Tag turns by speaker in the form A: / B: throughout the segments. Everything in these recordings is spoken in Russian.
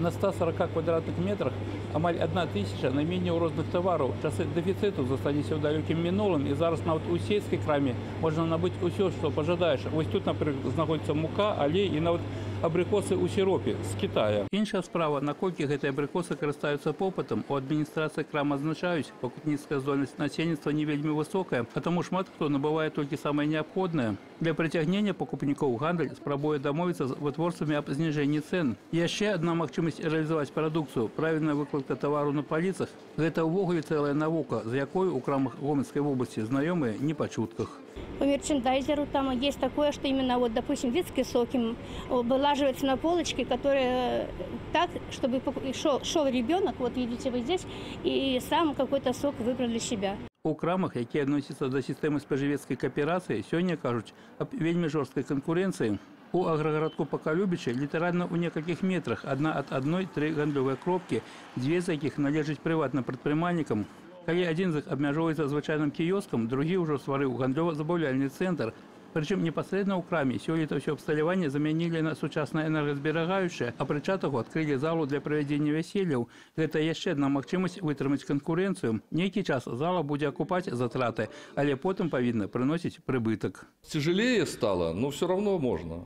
A: На 140 квадратных метрах амаль одна тысяча найменее розных товараў. Часы дэфіцыту засталіся ў далёкім мінулым і зараз нават у сельскай краме можна набыць усё, што пажадаеш. Вось тут, напрыклад, знаходзіцца мука, алей і нават абрыкосы ў сіропе з Китая. Іншая справа, наколькі гэтыя абрыкосы карыстаюцца попытам, у адміністрацыі крам адзначаюць, пакутніцкая здольнасць насельніцтва не вельмі высокая, а таму шмат хто набывае толькі самае неабходнае. Для прыцягнення пакупнікоў гандаль спрабуе дамовіцца з вытворцамі аб зніжэнні цэн. Яшчэ адна магчымасць рэалізаваць прадукцыю, правільная выкладка тавару на паліцах. Гэта ўвогуле цэлая навука, з якой у крамах гомельскай вобласці знаёмыя не па чутках.
B: По мерчендайзеру там есть такое, что именно вот, допустим, детские соки м, вылаживаются на полочке, которые так, чтобы пок- шел, шел ребенок, вот видите вы здесь, и сам какой-то сок выбрал для себя.
A: У крамах, якія адносяцца да сістэмы спажывецкай кааперацыі, сёння кажуць аб вельмі жорсткай канкурэнцыі. У аграгарадку Пакалюбіча літаральна ў некалькіх метрах адна ад адной тры гандлёвыя кропкі, дзве з якіх належаць прыватным прадпрымальнікам. Калі адзін з іх абмяжоўваецца звычайным кіёскам, другі ўжо стварыў гандлёва-забаўляльны цэнтр. Прычым непасрэдна ў краме сёлета ўсё абсталяванне замянілі на сучаснае энергазберагаючае, апрача таго адкрылі залу для правядзення вяселляў. Гэта яшчэ адна магчымасць вытрымаць канкурэнцыю. Нейкі час зала будзе акупаць затраты, але потым павінна прыносіць прыбытак.
C: Тяжелее стало, но все равно можно.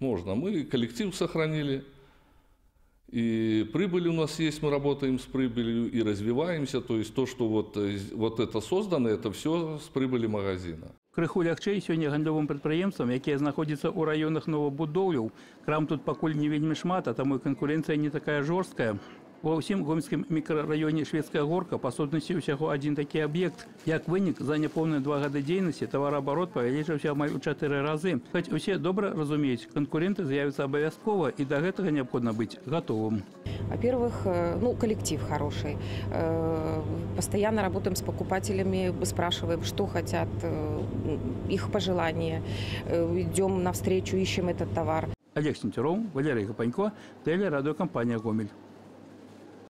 C: Можно. Мы коллектив сохранили. И прибыль у нас есть, мы работаем с прибылью и развиваемся. То есть то, что вот, э, вот это создано, это все с прибыли магазина.
A: Крыху лягчэй сёння гандлёвым прадпрыемствам, якія знаходзяцца ў раёнах новабудоўляў. Крам тут пакуль не вельмі шмат, а таму і канкурэнцыя не такая жорсткая. Ва ўсім гомельскім мікрараёне шведская горка па сутнасці ўсяго адзін такі аб'ект. Як вынік за няпоўныя два гады дзейнасці тавараабарот павялічыўся амаль у чатыры разы. Хоць усе добра разумеюць, канкуренты з'явяцца абавязкова і да гэтага неабходна быць гатовым.
D: Во-первых, э, ну, коллектив хороший. Э, Постоянно работаем с покупателями, спрашиваем, что хотят, э, их пожелания. Э, Идем навстречу, ищем этот товар.
A: Олег Сентеров, Валерий Гапанько, телерадиокомпания «Гомель».